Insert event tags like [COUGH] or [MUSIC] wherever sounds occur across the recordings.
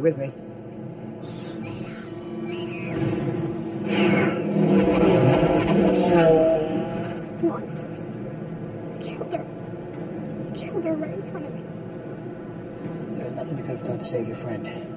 With me. Monsters. Killed her. Killed her right in front of me. There's nothing we could have done to save your friend.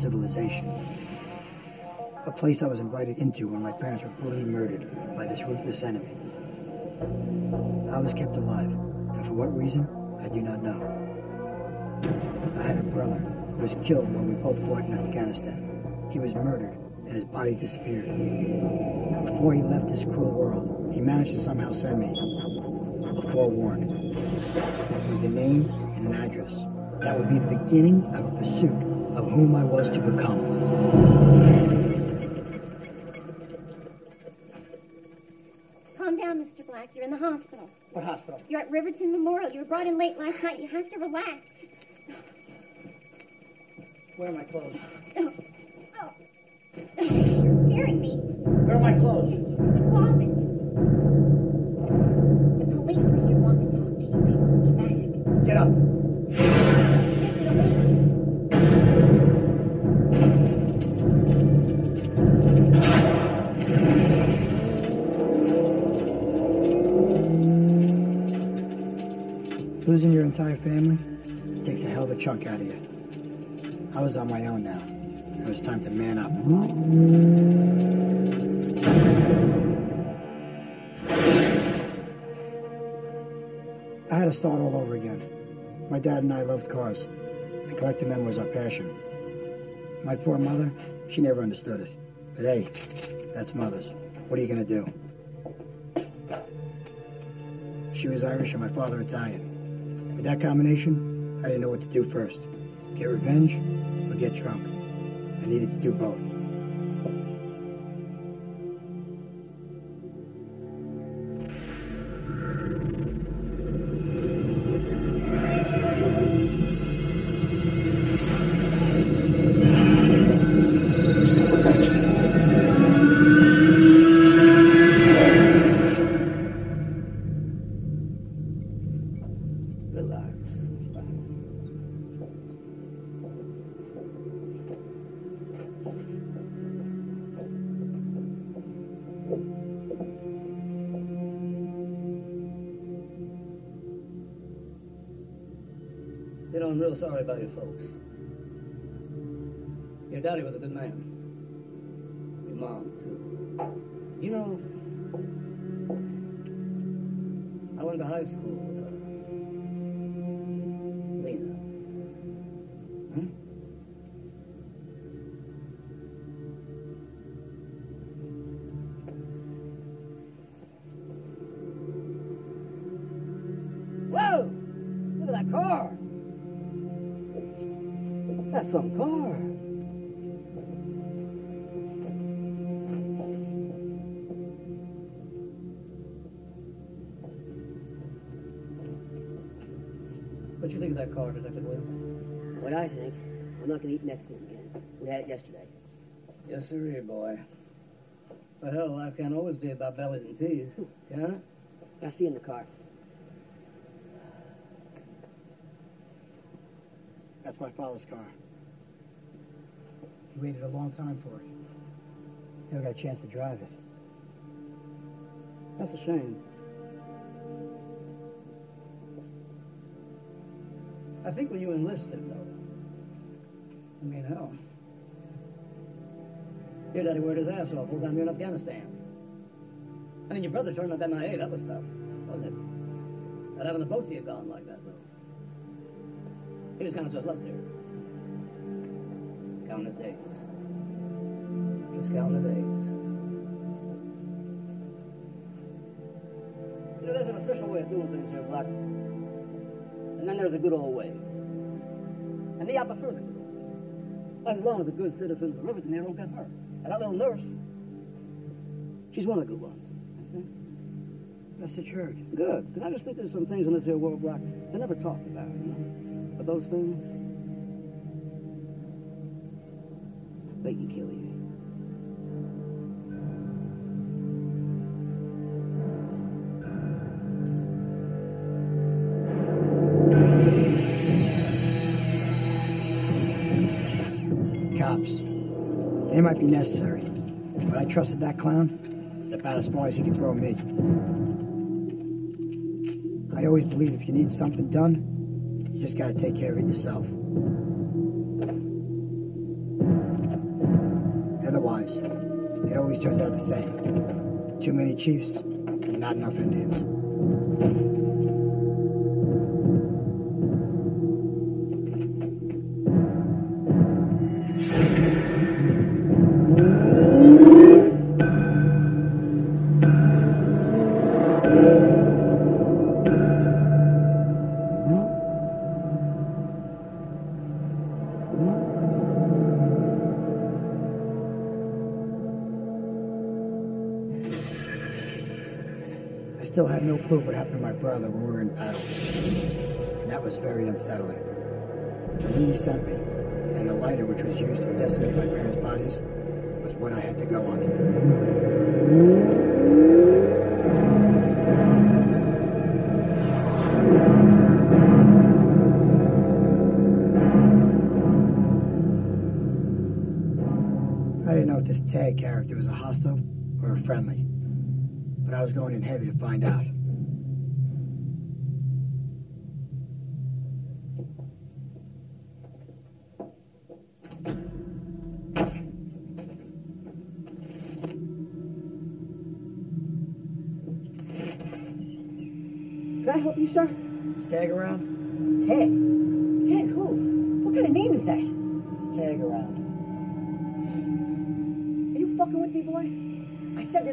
Civilization a place I was invited into when my parents were brutally murdered by this ruthless enemy. I was kept alive, and for what reason, I do not know. I had a brother who was killed while we both fought in Afghanistan. He was murdered, and his body disappeared. Before he left this cruel world, he managed to somehow send me a forewarned. It was a name and an address. That would be the beginning of a pursuit of whom I was to become. Calm down, Mr. Black. You're in the hospital. What hospital? You're at Riverton Memorial. You were brought in late last night. You have to relax. Where are my clothes? Oh. Oh. You're scaring me. Where are my clothes? The closet. The police were here wanting to talk to you. They will be back. Get up. Losing your entire family takes a hell of a chunk out of you. I was on my own now. It was time to man up. I had to start all over again. My dad and I loved cars, and collecting them was our passion. My poor mother, she never understood it. But hey, that's mothers. What are you going to do? She was Irish and my father Italian. With that combination, I didn't know what to do first. Get revenge or get drunk. I needed to do both. You know, I'm real sorry about your folks. Your daddy was a good man. Your mom, too. You know, I went to high school boy. But hell, life can't always be about bellies and teeth, can it? I'll see you in the car. That's my father's car. He waited a long time for it. Never got a chance to drive it. That's a shame. I think when you enlisted, though, I mean, hell, your daddy worked his ass off full time here in Afghanistan. I mean, your brother turned up MIA, that was tough, wasn't it? Not having the both of you gone like that, though. He was kind of just left here. Counting his days. Just counting the days. You know, there's an official way of doing things here, Black. And then there's a good old way. And me, I prefer the good old way. As long as the good citizens of Riverton here don't get hurt. And that little nurse, she's one of the good ones. That's the heard. Good. Because I just think there's some things in this here world, Black, they never talked about, you know? But those things, they can kill you. Cops. They might be necessary. But I trusted that clown about as far as he could throw me. I always believe if you need something done, you just gotta take care of it yourself. Otherwise, it always turns out the same. Too many chiefs, not enough Indians. Clue what happened to my brother when we were in battle. And that was very unsettling. The lead he sent me, and the lighter which was used to decimate my parents' bodies, was what I had to go on. I didn't know if this Tag character was a hostile or a friendly, but I was going in heavy to find out.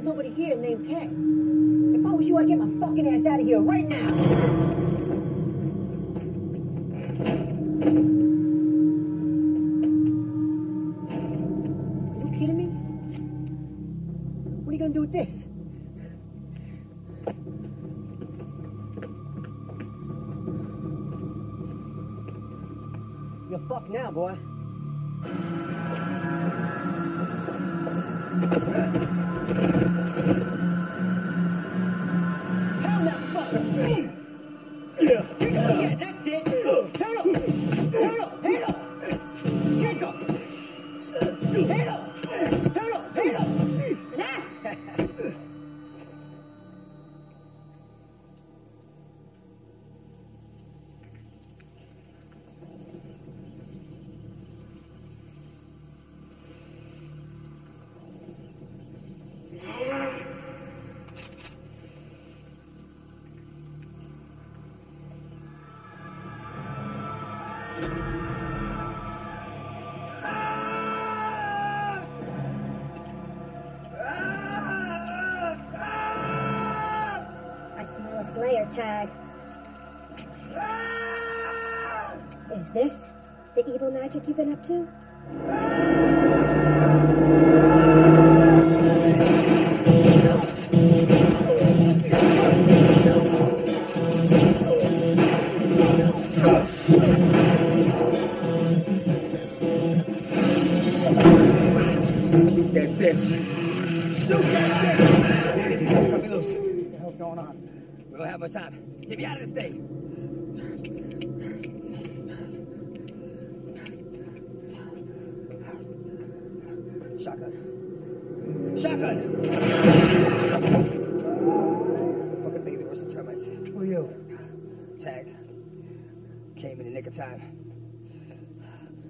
There's nobody here named Ted. If I was you, I'd get my fucking ass out of here right now. Evil magic you've been up to?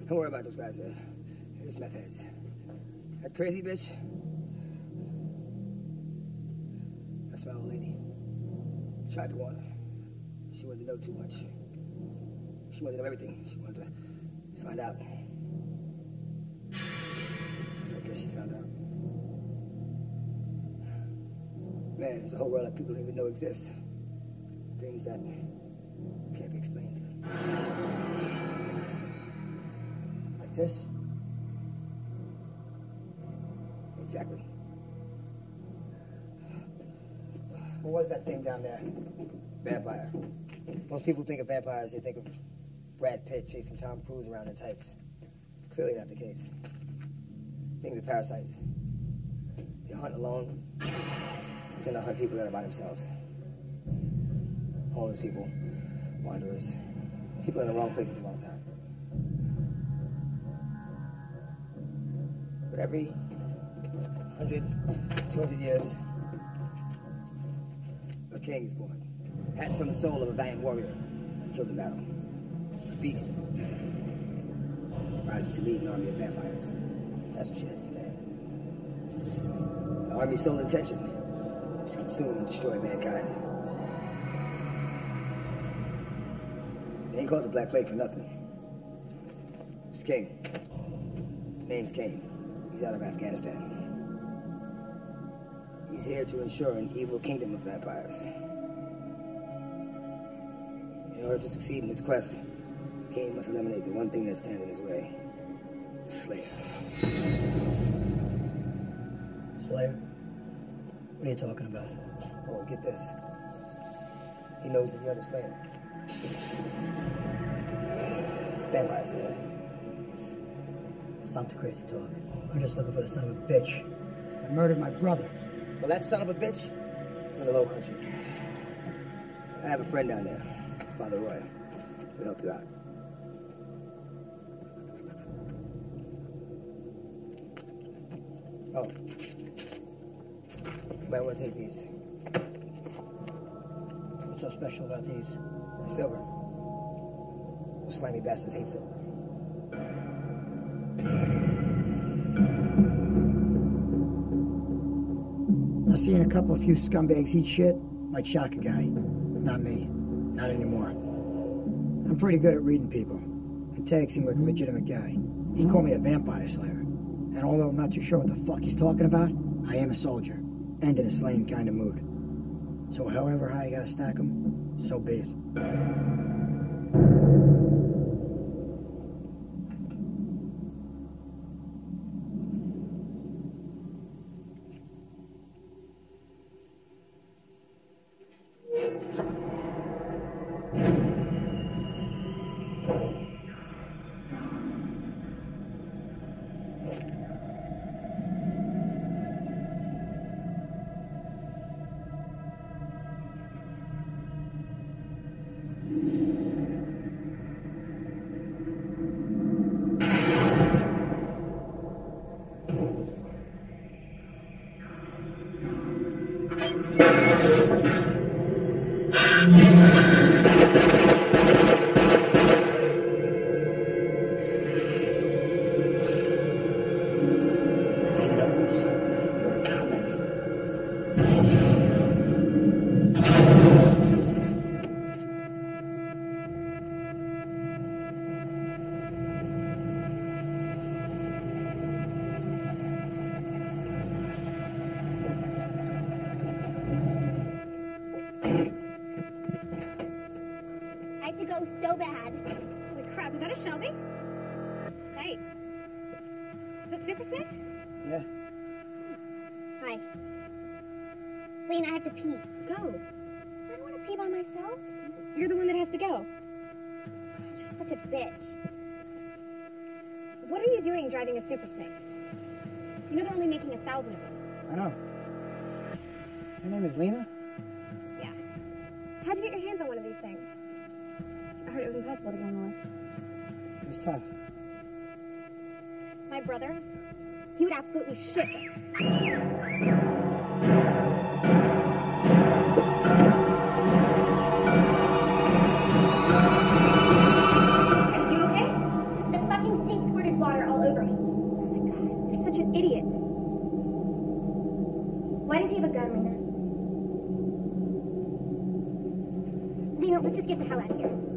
Don't worry about those guys. They're just meth heads. That crazy bitch. That's my old lady. Tried to warn her. She wanted to know too much. She wanted to know everything. She wanted to find out. I guess she found out. Man, there's a whole world of people don't even know exist. Things that can't be explained. This? Exactly. What was that thing down there? Vampire. Most people think of vampires, they think of Brad Pitt chasing Tom Cruise around in tights. Clearly not the case. Things are parasites. They hunt alone, they tend to hunt people that are by themselves. Homeless people, wanderers, people in the wrong place at the wrong time. But every 100, 200 years, a king is born. Hatched from the soul of a valiant warrior, killed in battle. A beast. Rises to lead an army of vampires. That's what she has to fear. The army's sole intention is to consume and destroy mankind. They ain't called the Black Plague for nothing. It's King. Name's Kane. He's out of Afghanistan. He's here to ensure an evil kingdom of vampires. In order to succeed in his quest, Kane must eliminate the one thing that stands in his way. Slayer. Slayer? What are you talking about? Oh, get this. He knows that you're the Slayer. Vampire Slayer. Stop the crazy talk. I'm just looking for the son of a bitch that murdered my brother. Well, that son of a bitch is in the low country. I have a friend down there, Father Roy. He'll help you out. Oh. You might want to take these. What's so special about these? Silver. Those slimy bastards hate silver. Seeing a couple of few scumbags eat shit might shock a guy. Not me. Not anymore. I'm pretty good at reading people. And Tag seemed like a legitimate guy. He called me a vampire slayer. And although I'm not too sure what the fuck he's talking about, I am a soldier. And in a slaying kind of mood. So however high I gotta stack 'em, so be it. A Super Snake? You know they're only making a thousand of them. I I know. Your name is Lena? Yeah. How'd you get your hands on one of these things? I heard it was impossible to get on the list. It was tough. My brother, he would absolutely shit. Lena, let's just get the hell out of here.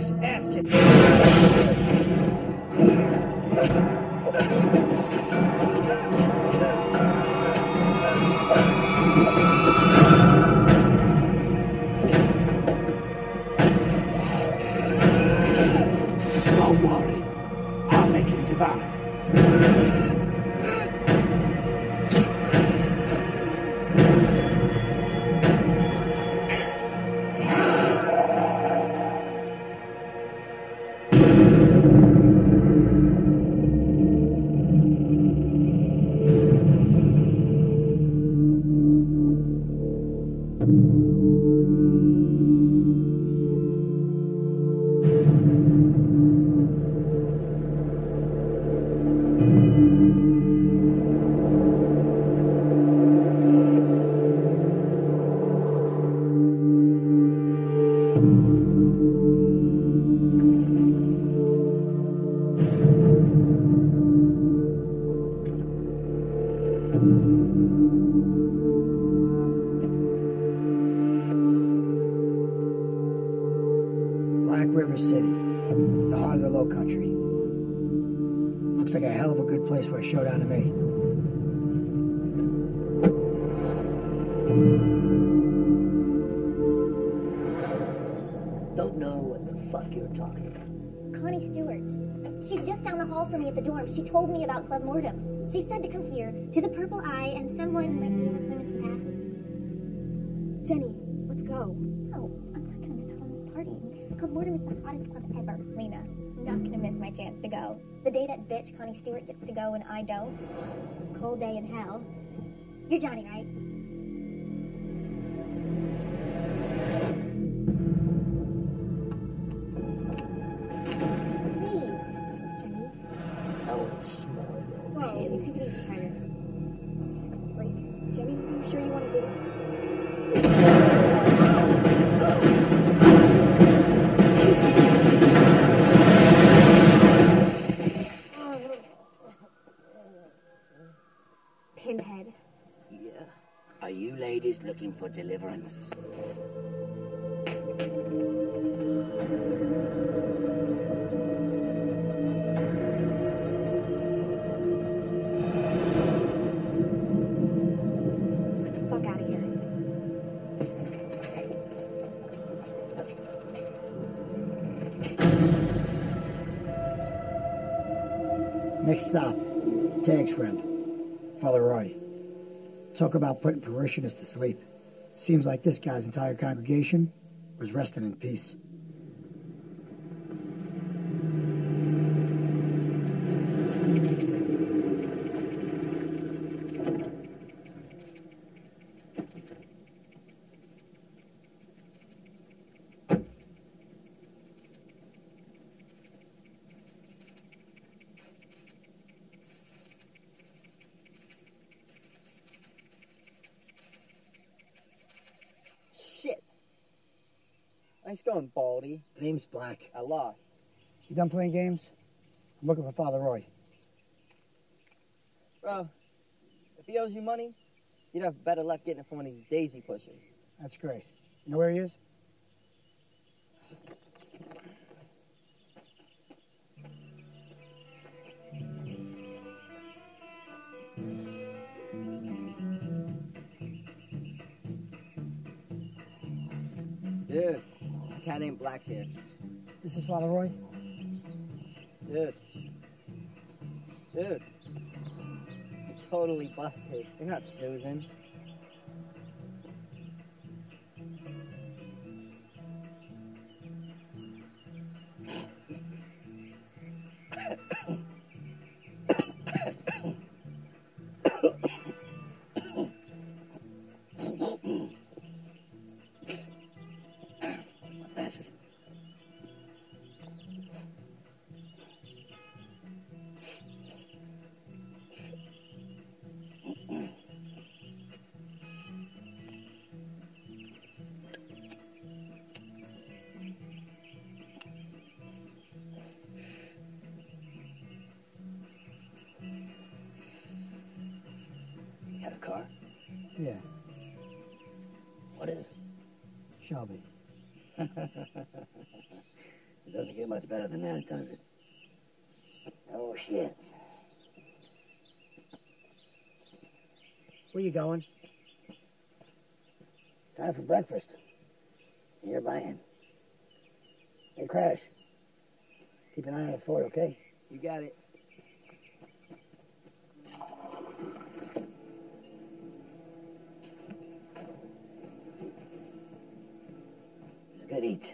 Good a good place for a showdown to me. Don't know what the fuck you're talking about. Connie Stewart. She's just down the hall from me at the dorm. She told me about Club Mortem. She said to come here to the Purple Eye and someone like me was famous asses. Jenny, let's go. Oh, Party. Club Mortem is the hottest club ever, Lena. Not gonna miss my chance to go. The day that bitch Connie Stewart gets to go and I don't. Cold day in hell. You're Johnny, right? You ladies looking for deliverance? Get the fuck out of here. Next stop, Tag's friend, Father Roy. Talk about putting parishioners to sleep. Seems like this guy's entire congregation was resting in peace. Nice going, Baldy. Name's Black. I lost. You done playing games? I'm looking for Father Roy. Bro, if he owes you money, you'd have better luck getting it from one of these daisy pushers. That's great. You know where he is? Named Black's here. This is Father Roy? Dude. Dude. You're totally busted. You're not snoozing. Shelby. [LAUGHS] it doesn't get much better than that, does it? Oh, shit. Where you going? Time for breakfast. You're buying. Hey, Crash. Keep an eye on the fort, okay? You got it. It's a eat.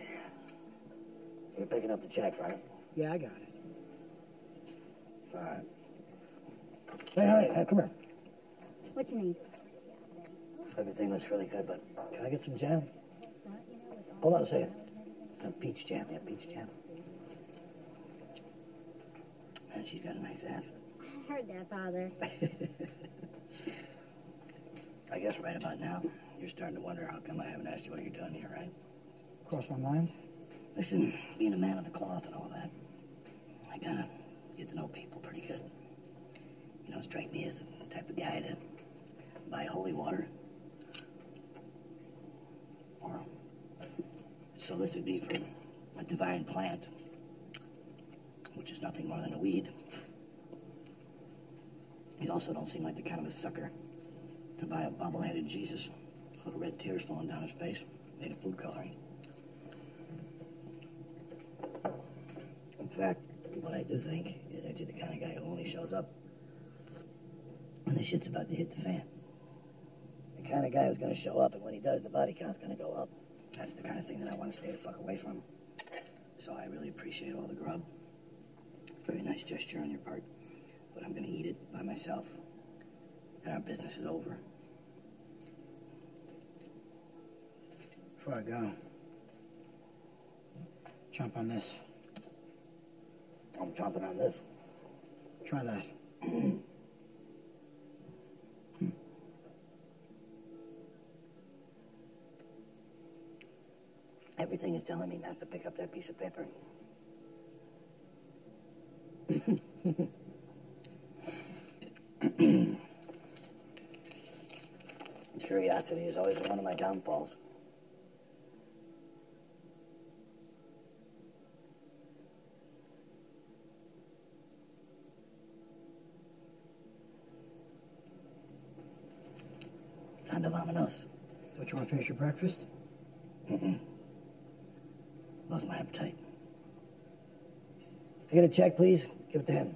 You're picking up the check, right? Yeah, I got it. Fine. Hey, hey, hey, come here. What you need? Everything looks really good, but can I get some jam? Hold on a second. Some peach jam, yeah, peach jam. Man, she's got a nice ass. I heard that, Father. [LAUGHS] I guess right about now, you're starting to wonder how come I haven't asked you what you're doing here, right? Cross my mind. Listen, being a man of the cloth and all that, I kind of get to know people pretty good. You don't strike me as the type of guy to buy holy water or solicit me for a divine plant, which is nothing more than a weed. You also don't seem like the kind of a sucker to buy a bobble-headed Jesus, little red tears flowing down his face, made of food coloring. Fact, what I do think is that you're the kind of guy who only shows up when the shit's about to hit the fan. The kind of guy who's going to show up, and when he does, the body count's going to go up. That's the kind of thing that I want to stay the fuck away from. So I really appreciate all the grub. Very nice gesture on your part. But I'm going to eat it by myself. And our business is over. Before I go, jump on this. I'm chomping on this. Try that. [CLEARS THROAT] Everything is telling me not to pick up that piece of paper. [LAUGHS] [CLEARS THROAT] Curiosity is always one of my downfalls. Vamonos. Don't you want to finish your breakfast? Mm-mm. Lost my appetite. Can I get a check, please? Give it to him.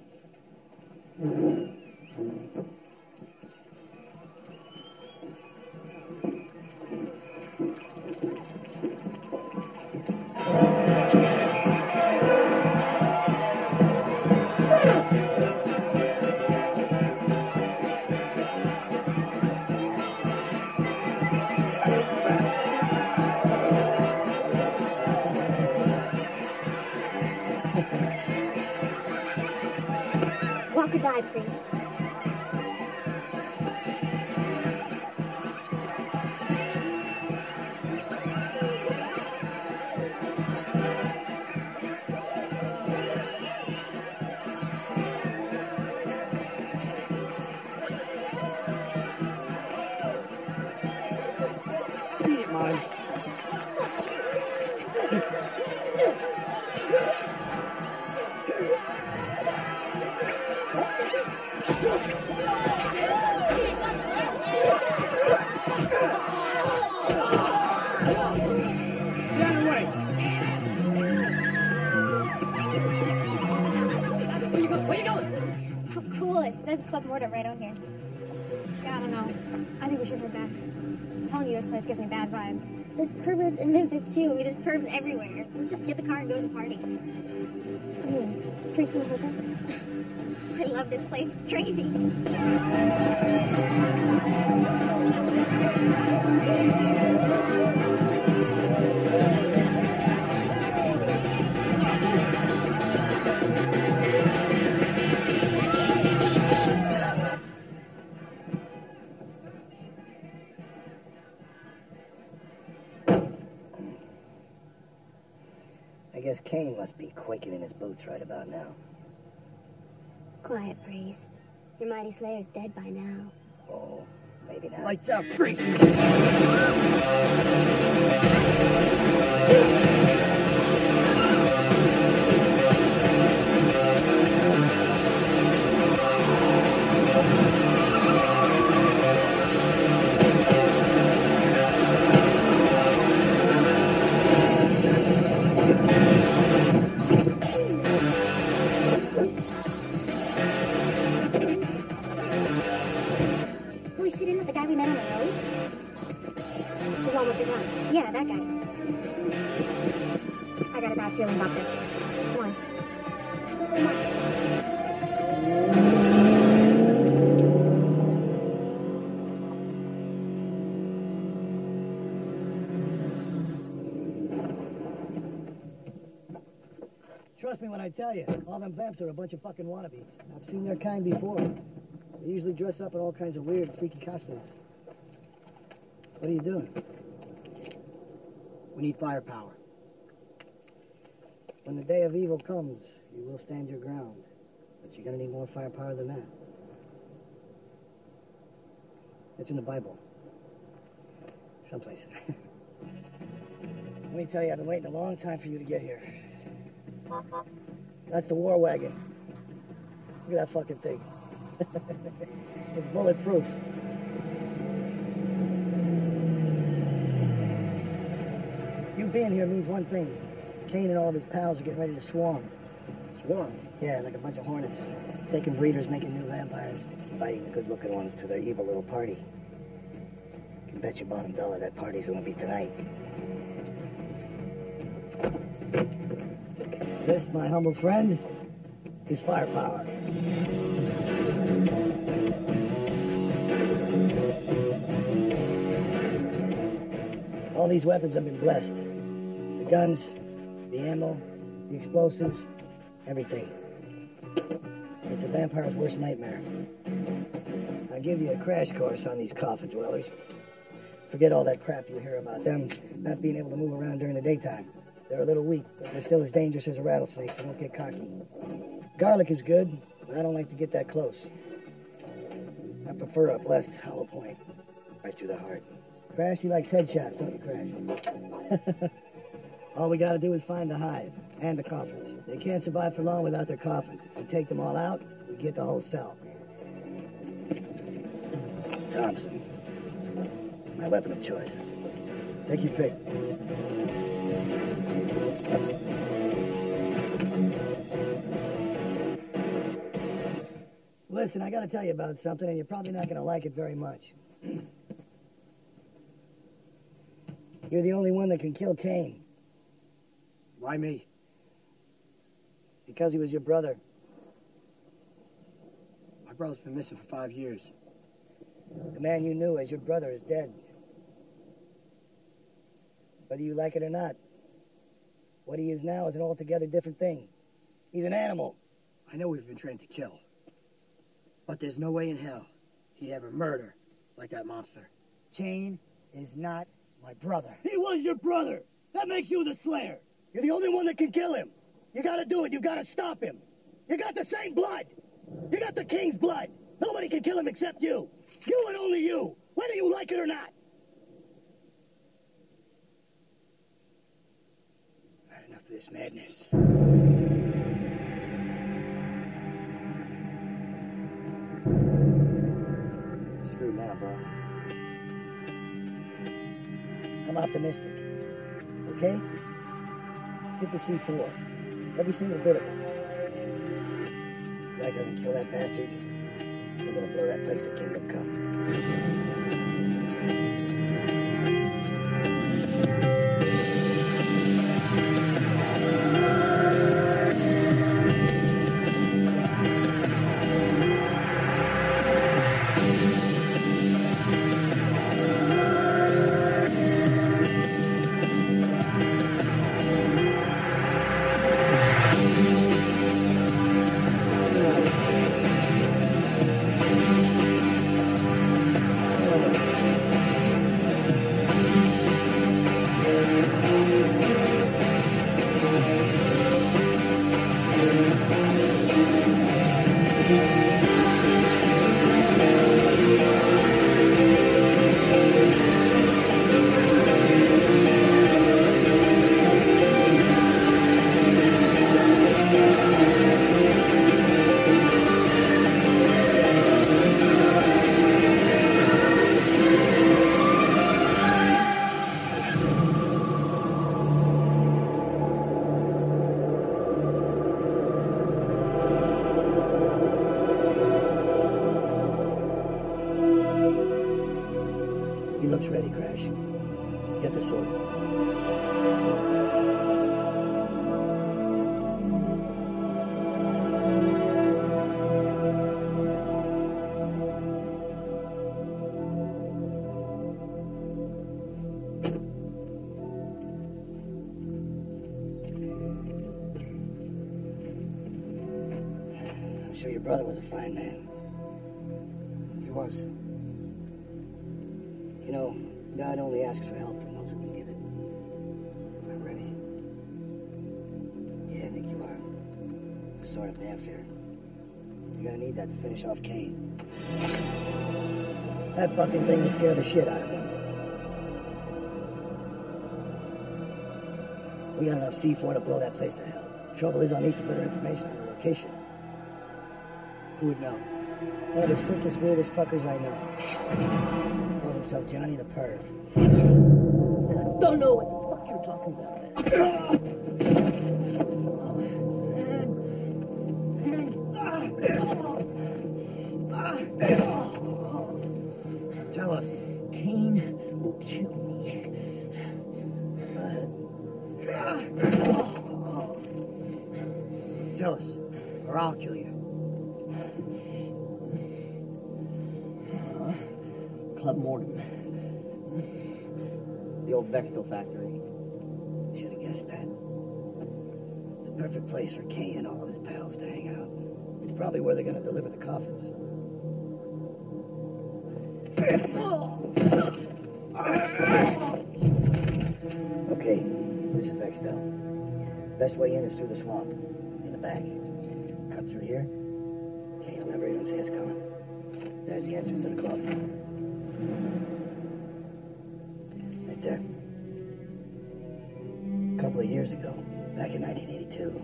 Too. I mean, there's pervs everywhere. Let's just get the car and go to the party. Tracy [LAUGHS] I love this place. It's [LAUGHS] crazy. [LAUGHS] quaking in his boots right about now. Quiet, priest. Your mighty slayer's dead by now. Oh, maybe not. Lights out, priest! [LAUGHS] tell you, all them vamps are a bunch of fucking wannabes. I've seen their kind before. They usually dress up in all kinds of weird, freaky costumes. What are you doing? We need firepower. When the day of evil comes, you will stand your ground. But you're gonna need more firepower than that. It's in the Bible. Someplace. [LAUGHS] Let me tell you, I've been waiting a long time for you to get here. That's the war wagon. Look at that fucking thing. [LAUGHS] it's bulletproof. You being here means one thing. Kane and all of his pals are getting ready to swarm. Swarm. Yeah, like a bunch of hornets. Taking breeders, making new vampires. Inviting the good-looking ones to their evil little party. You can bet your bottom dollar that party's gonna be tonight. This, my humble friend, is firepower. All these weapons have been blessed. The guns, the ammo, the explosives, everything. It's a vampire's worst nightmare. I'll give you a crash course on these coffin dwellers. Forget all that crap you hear about them not being able to move around during the daytime. They're a little weak, but they're still as dangerous as a rattlesnake, so don't get cocky. Garlic is good, but I don't like to get that close. I prefer a blessed hollow point, right through the heart. Crash, he likes headshots, don't you, Crash? [LAUGHS] all we gotta do is find the hive and the coffins. They can't survive for long without their coffins. If we take them all out, we get the whole cell. Thompson. My weapon of choice. Take your pick. Listen, I gotta tell you about something, and you're probably not gonna like it very much. You're the only one that can kill Cain. Why me? Because he was your brother. My brother's been missing for five years. The man you knew as your brother is dead. Whether you like it or not, what he is now is an altogether different thing. He's an animal. I know we've been trained to kill. But there's no way in hell he'd ever murder like that monster. Kane is not my brother. He was your brother. That makes you the slayer. You're the only one that can kill him. You gotta do it. You gotta stop him. You got the same blood. You got the king's blood. Nobody can kill him except you. You and only you, whether you like it or not. This madness. Screwed now, bro. I'm optimistic. Okay? Get the C4. Every single bit of it. If that doesn't kill that bastard, we're gonna blow that place to kingdom come. Brother was a fine man. He was. You know, God only asks for help from those who can give it. I'm ready. Yeah, I think you are. It's a sort of damn fear. You're gonna need that to finish off Kane. That fucking thing will scare the shit out of him. We got enough C4 to blow that place to hell. Trouble is, I'll need some better information on the location. Who would know? One of the sickest, weirdest fuckers I know. Calls himself Johnny the Perv. Don't know what the fuck you're talking about, man. Tell us. Kane will kill me. Tell us, or I'll kill you. Morton. The old Bextel factory. Should have guessed that. It's a perfect place for Kane and all of his pals to hang out. It's probably where they're gonna deliver the coffins. Okay, this is Bextel. Best way in is through the swamp. In the back. Cut through here. Kane will never even see us coming. There's the entrance to the club. Right there. A couple of years ago, back in 1982,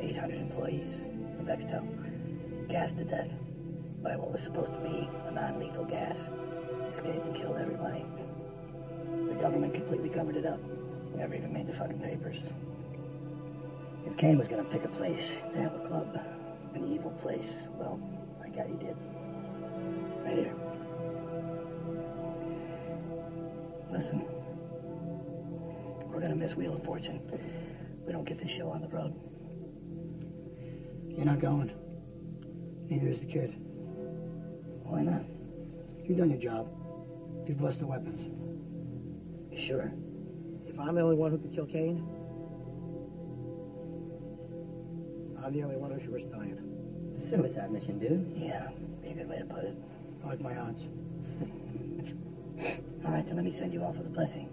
800 employees of Bextel gassed to death by what was supposed to be a non-lethal gas. Escaped and killed everybody. The government completely covered it up. Never even made the fucking papers. If Kane was gonna pick a place to have a club, an evil place, well, I got he did. Listen, we're gonna miss Wheel of Fortune. We don't get this show on the road. You're not going. Neither is the kid. Why not? You've done your job. You've blessed the weapons. You sure? If I'm the only one who can kill Kane, I'm the only one who should risk dying. It's a suicide mission, dude. Yeah, be a good way to put it. I like my odds. All right, then let me send you off with a blessing.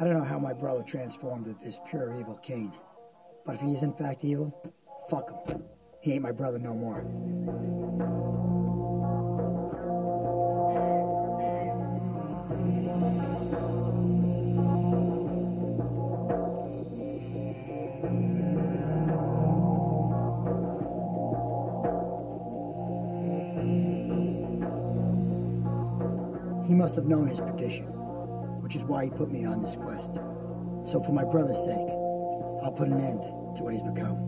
I don't know how my brother transformed into this pure evil Cain. But if he is in fact evil, fuck him. He ain't my brother no more. He must have known his perdition, which is why he put me on this quest. So for my brother's sake, I'll put an end to what he's become.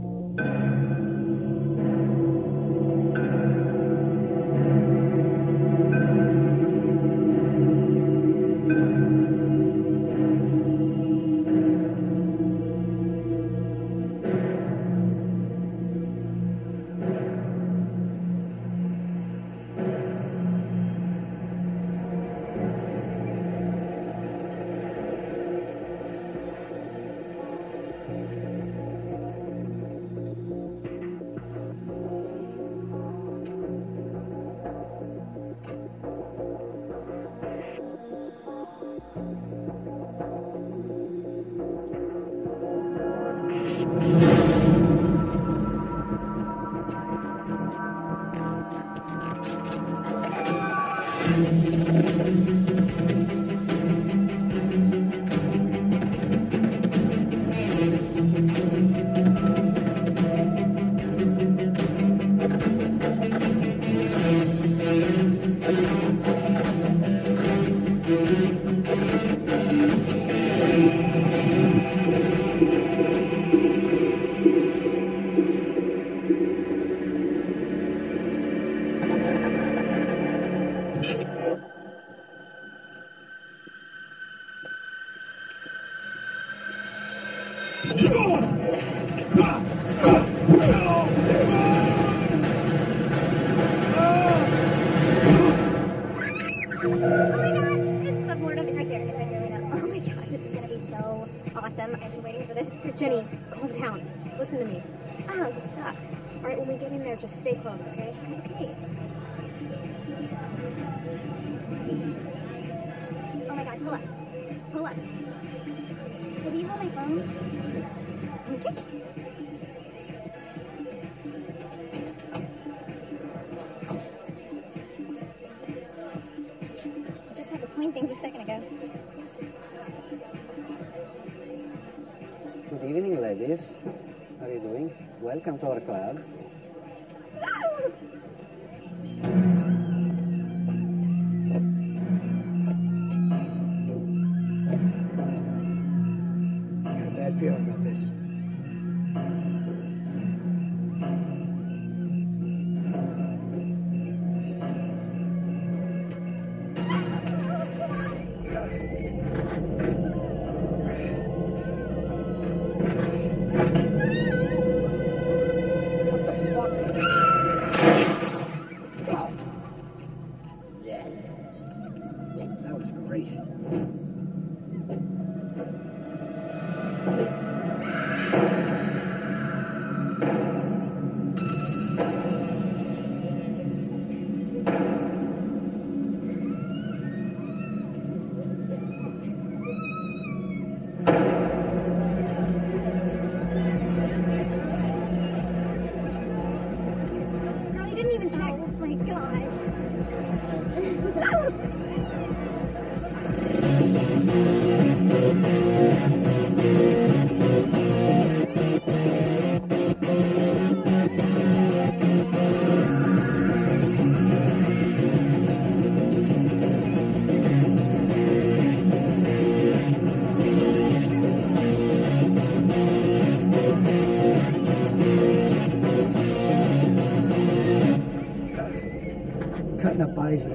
Doing? Welcome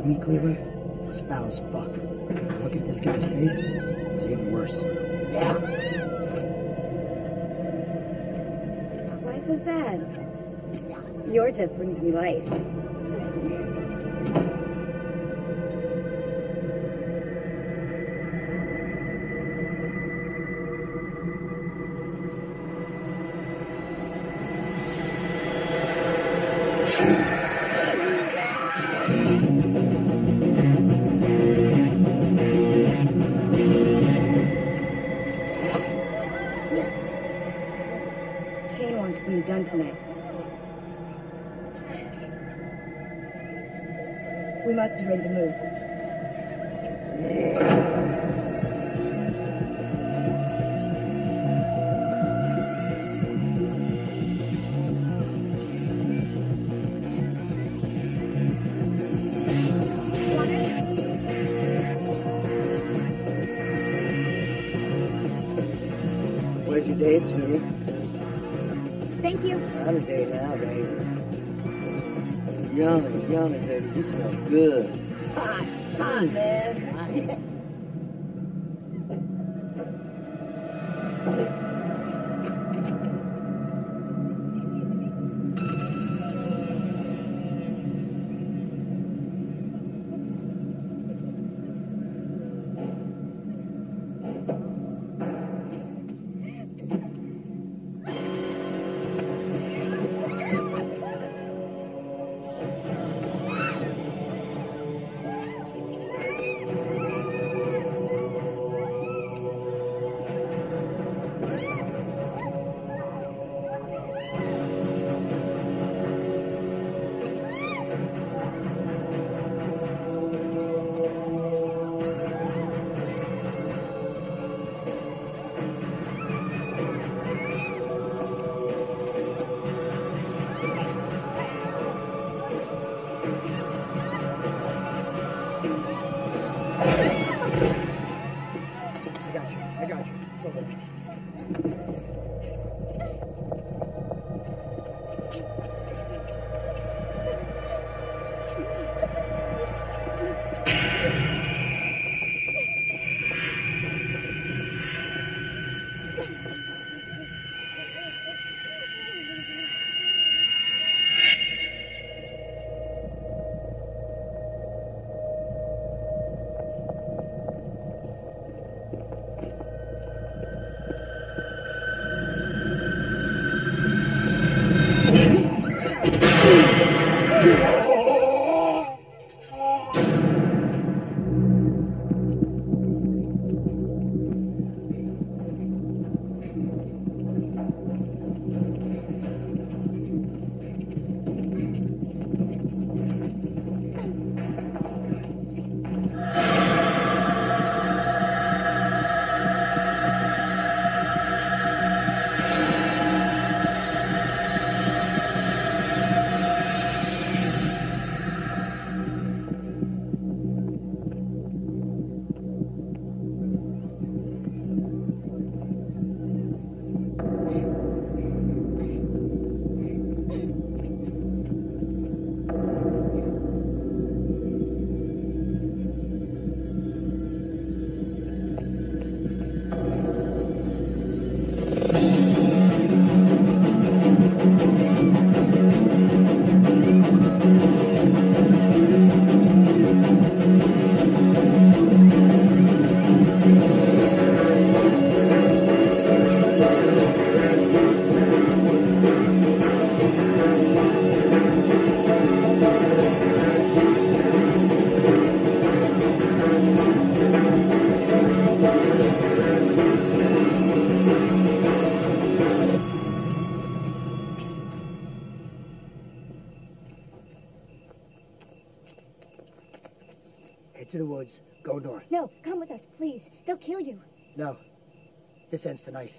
meat cleaver was foul as fuck. But Looking at this guy's face it was even worse. Why so sad? Your death brings me life. fast be ready to move. young, young, baby. You smell good. Hot, hot, man. Hi. kill you. No. This ends tonight.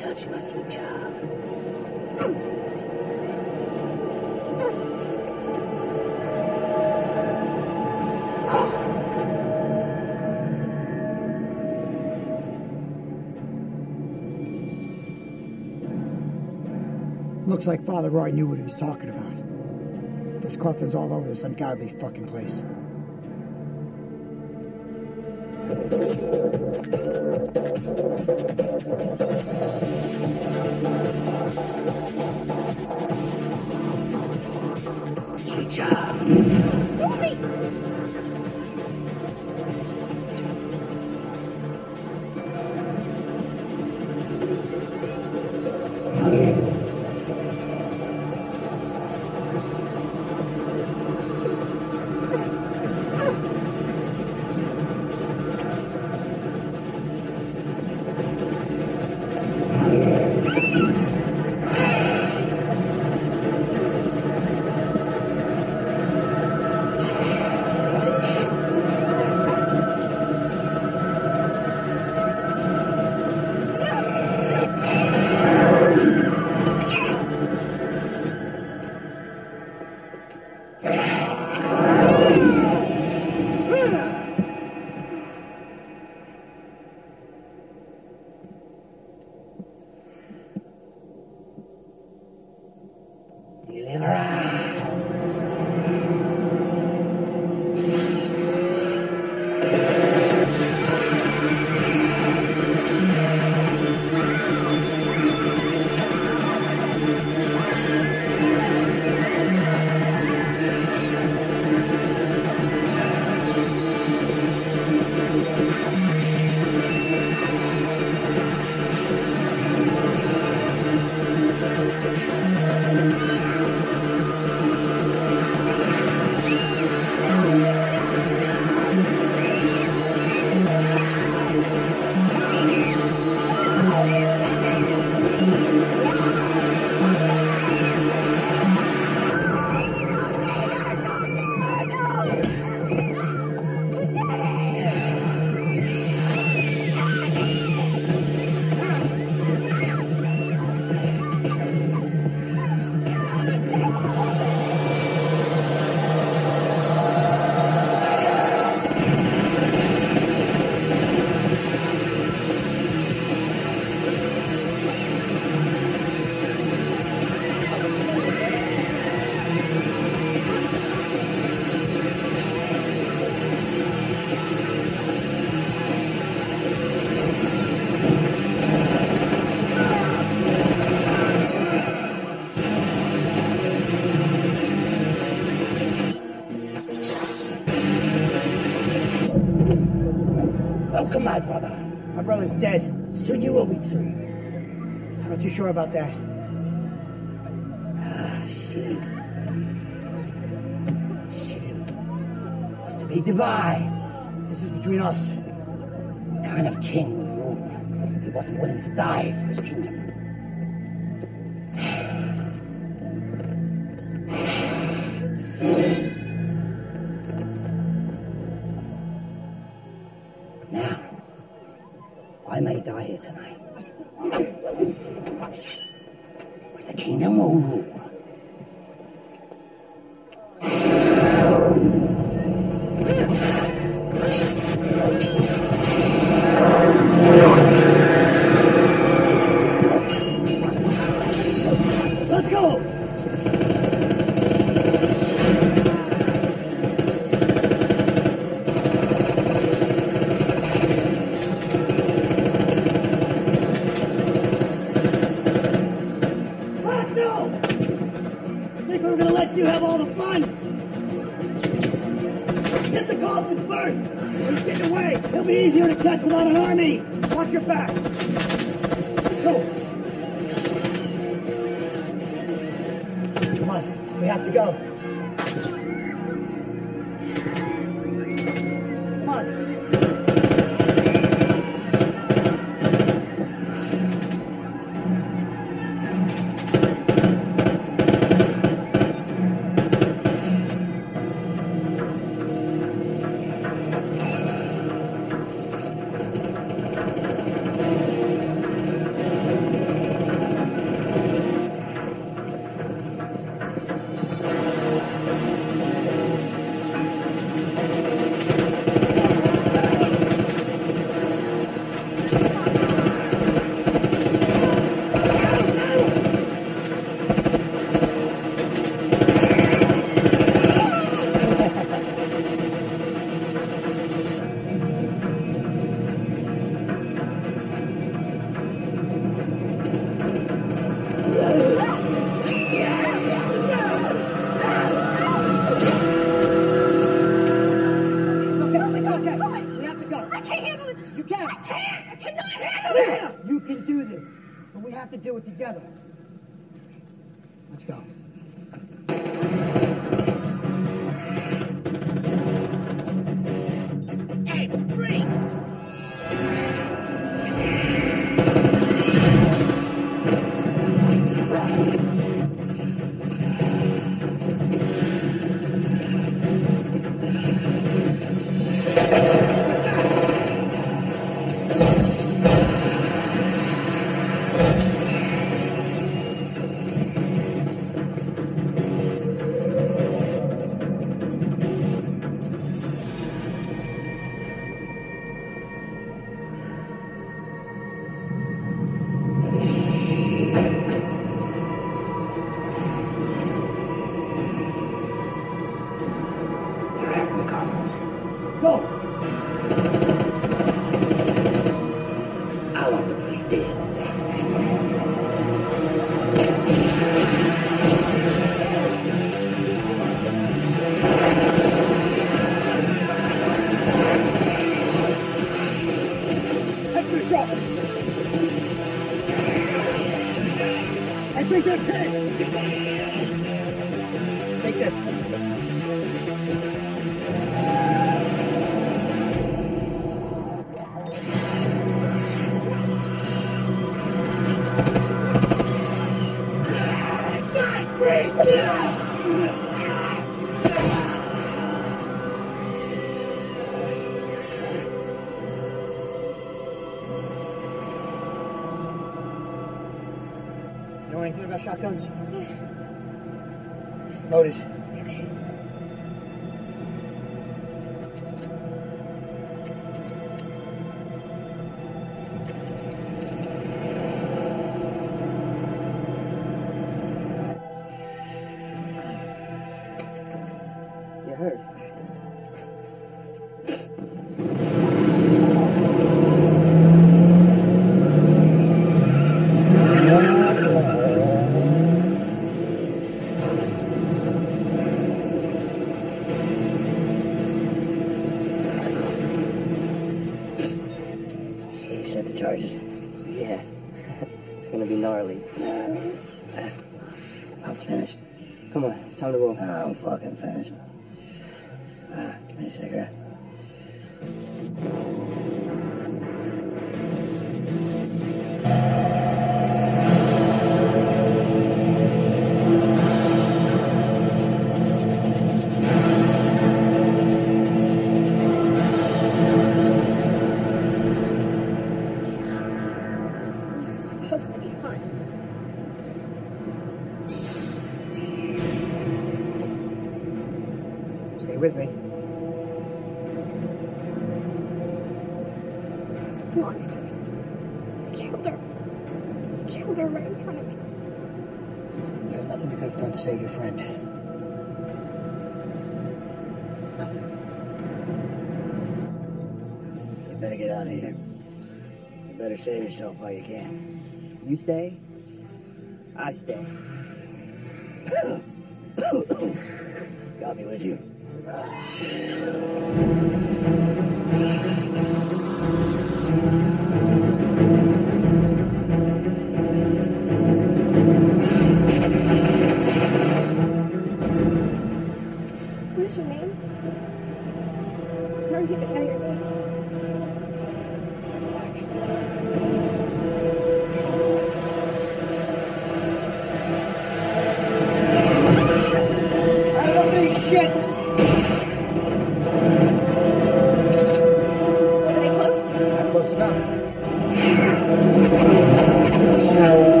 touch my sweet child. Looks like Father Roy knew what he was talking about. This coffins all over this ungodly fucking place. my brother. My brother's dead. Soon you will be too. I'm not too sure about that. tonight. with me. Those monsters killed her. Killed her right in front of me. There's nothing we could have done to save your friend. Nothing. You better get out of here. You better save yourself while you can. You stay, I stay. [COUGHS] Got me with you. Aleluia.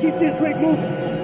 Keep this rig moving.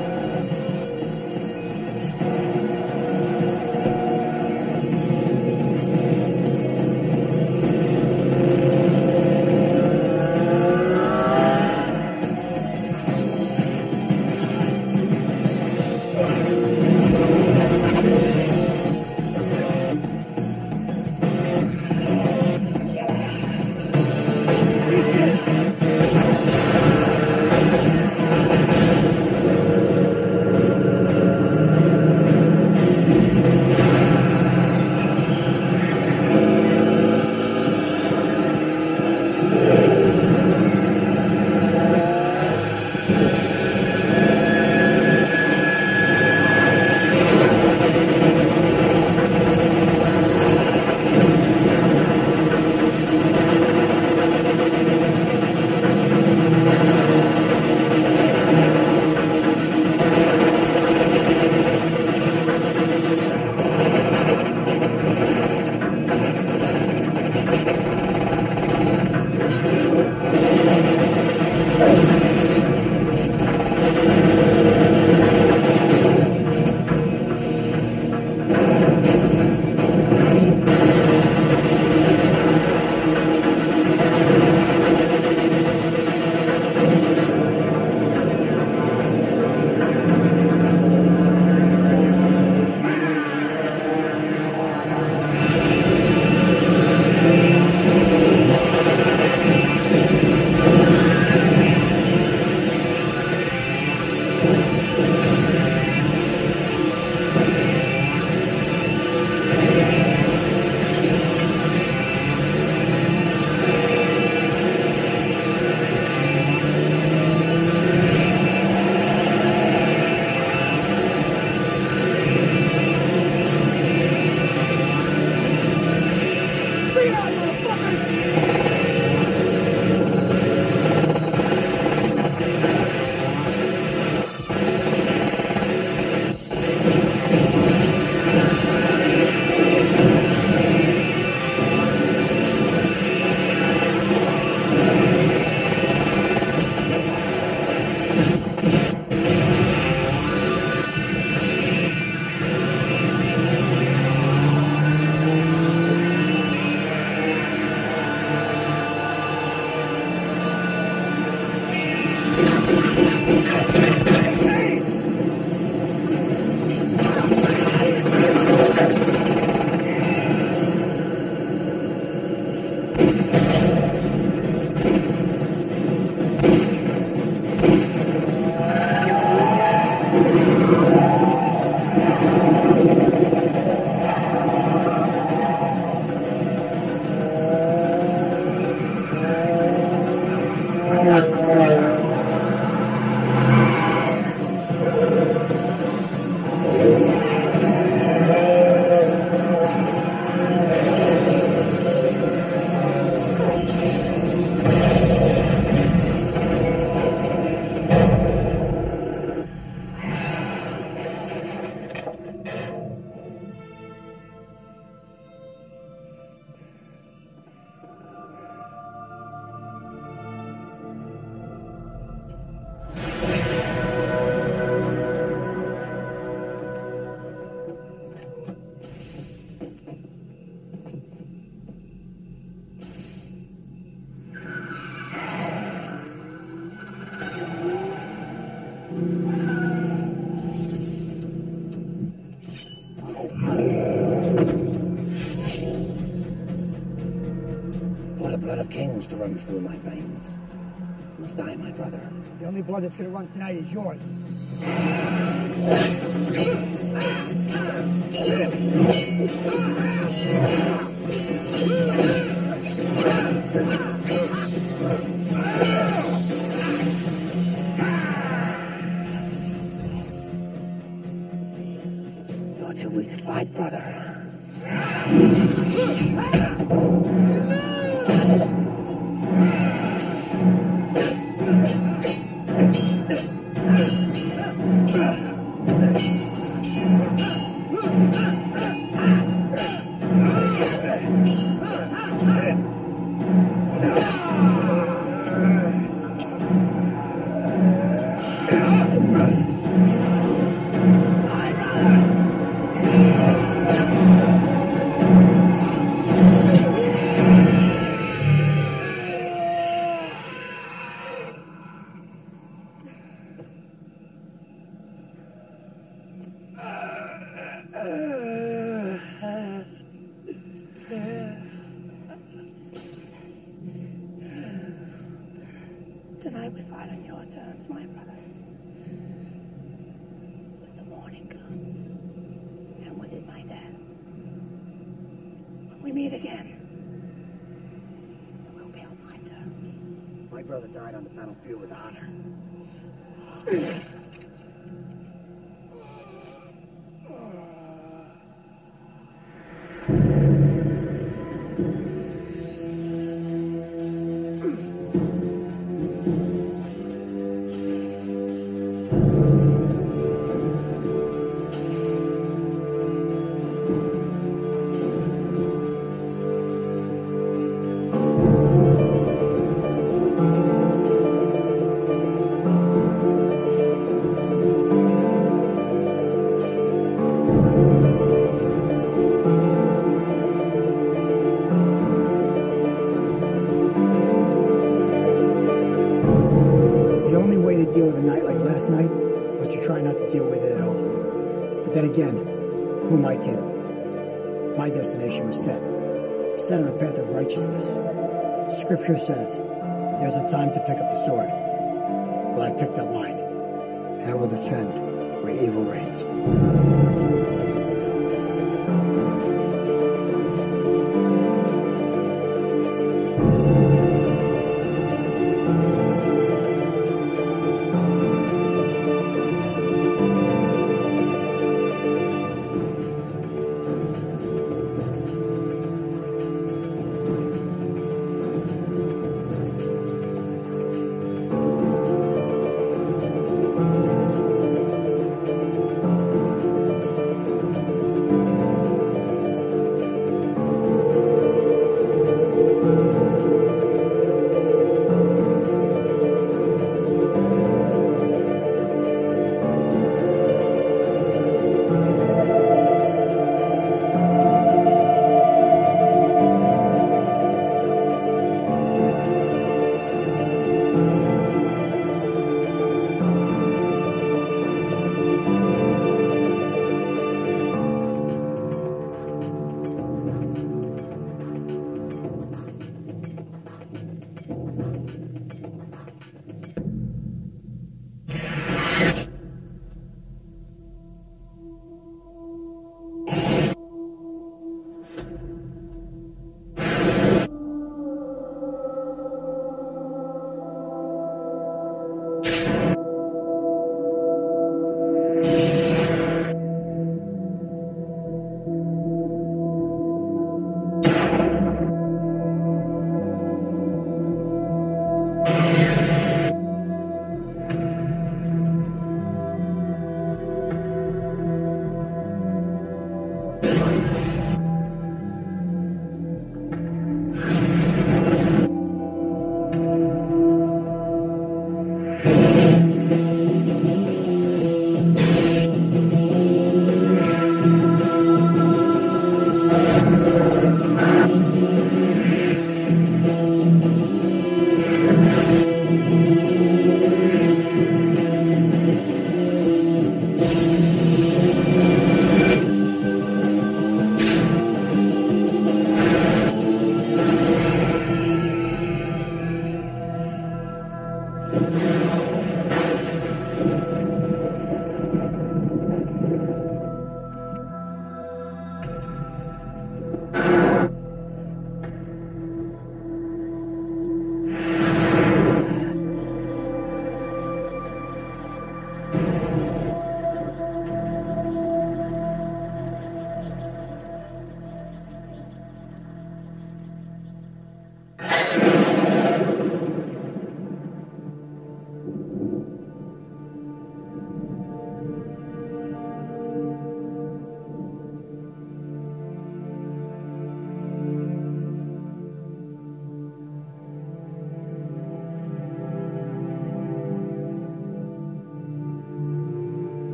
Kings through my veins. You must die, my brother. The only blood that's gonna run tonight is yours. You're too weak to fight, brother. Amen. scripture says, there's a time to pick up the sword. Well, I've picked up mine, and I will defend